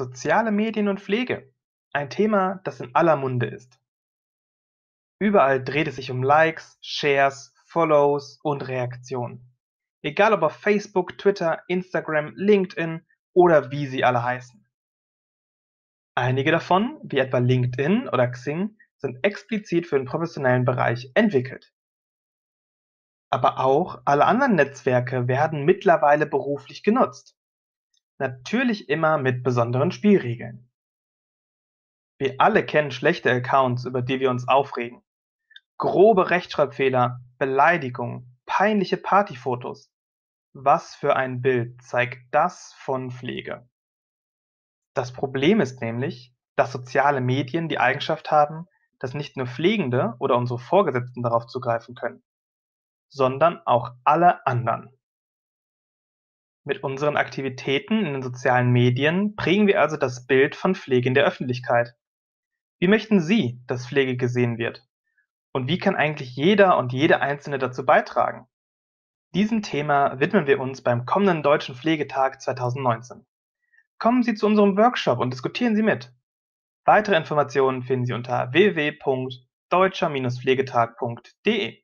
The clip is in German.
Soziale Medien und Pflege. Ein Thema, das in aller Munde ist. Überall dreht es sich um Likes, Shares, Follows und Reaktionen. Egal ob auf Facebook, Twitter, Instagram, LinkedIn oder wie sie alle heißen. Einige davon, wie etwa LinkedIn oder Xing, sind explizit für den professionellen Bereich entwickelt. Aber auch alle anderen Netzwerke werden mittlerweile beruflich genutzt. Natürlich immer mit besonderen Spielregeln. Wir alle kennen schlechte Accounts, über die wir uns aufregen. Grobe Rechtschreibfehler, Beleidigungen, peinliche Partyfotos. Was für ein Bild zeigt das von Pflege? Das Problem ist nämlich, dass soziale Medien die Eigenschaft haben, dass nicht nur Pflegende oder unsere Vorgesetzten darauf zugreifen können, sondern auch alle anderen. Mit unseren Aktivitäten in den sozialen Medien prägen wir also das Bild von Pflege in der Öffentlichkeit. Wie möchten Sie, dass Pflege gesehen wird? Und wie kann eigentlich jeder und jede Einzelne dazu beitragen? Diesem Thema widmen wir uns beim kommenden Deutschen Pflegetag 2019. Kommen Sie zu unserem Workshop und diskutieren Sie mit. Weitere Informationen finden Sie unter www.deutscher-pflegetag.de.